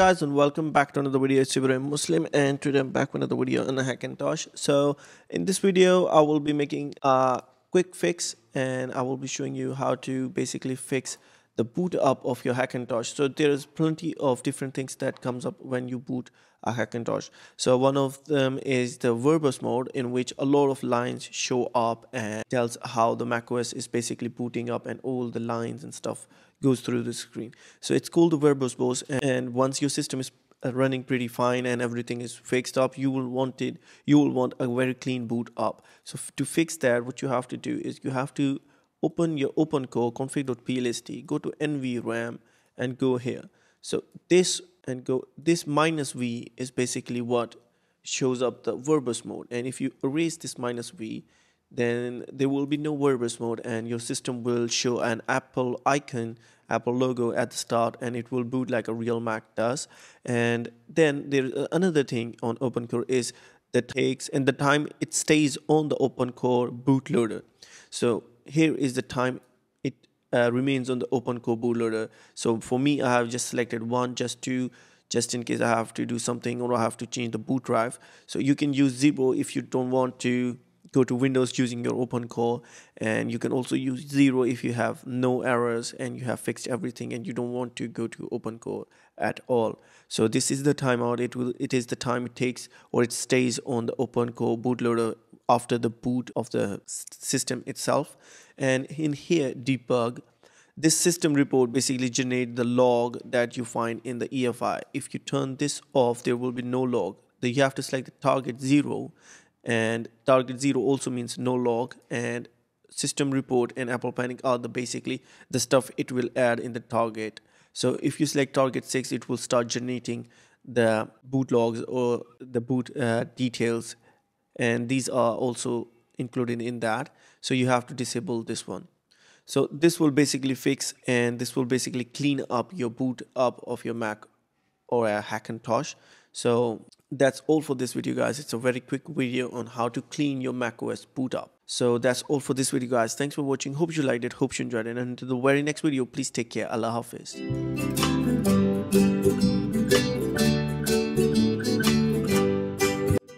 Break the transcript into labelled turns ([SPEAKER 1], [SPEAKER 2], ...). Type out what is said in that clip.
[SPEAKER 1] guys and welcome back to another video it's Ibrahim Muslim and today I'm back with another video on a Hackintosh. So in this video I will be making a quick fix and I will be showing you how to basically fix the boot up of your Hackintosh. So there's plenty of different things that comes up when you boot a Hackintosh. So one of them is the verbose mode in which a lot of lines show up and tells how the macOS is basically booting up and all the lines and stuff goes through the screen. So it's called the verbose boss and once your system is uh, running pretty fine and everything is fixed up you will want it you will want a very clean boot up. So to fix that what you have to do is you have to open your opencore config.plist go to nvram and go here so this and go this minus v is basically what shows up the verbose mode and if you erase this minus v then there will be no verbose mode and your system will show an Apple icon, Apple logo at the start and it will boot like a real Mac does. And then there uh, another thing on OpenCore is that takes and the time it stays on the OpenCore bootloader. So here is the time it uh, remains on the OpenCore bootloader. So for me, I have just selected one just to just in case I have to do something or I have to change the boot drive. So you can use zero if you don't want to go to Windows using your open OpenCore and you can also use zero if you have no errors and you have fixed everything and you don't want to go to open OpenCore at all. So this is the timeout. It will it is the time it takes or it stays on the OpenCore bootloader after the boot of the system itself. And in here debug this system report basically generate the log that you find in the EFI. If you turn this off, there will be no log. Then you have to select the target zero and target zero also means no log and system report and apple panic are the basically the stuff it will add in the target. So if you select target 6 it will start generating the boot logs or the boot uh, details and these are also included in that. So you have to disable this one. So this will basically fix and this will basically clean up your boot up of your mac or a hackintosh. So that's all for this video guys. It's a very quick video on how to clean your macOS boot up. So that's all for this video guys. Thanks for watching. Hope you liked it. Hope you enjoyed it. And until the very next video please take care. Allah hafiz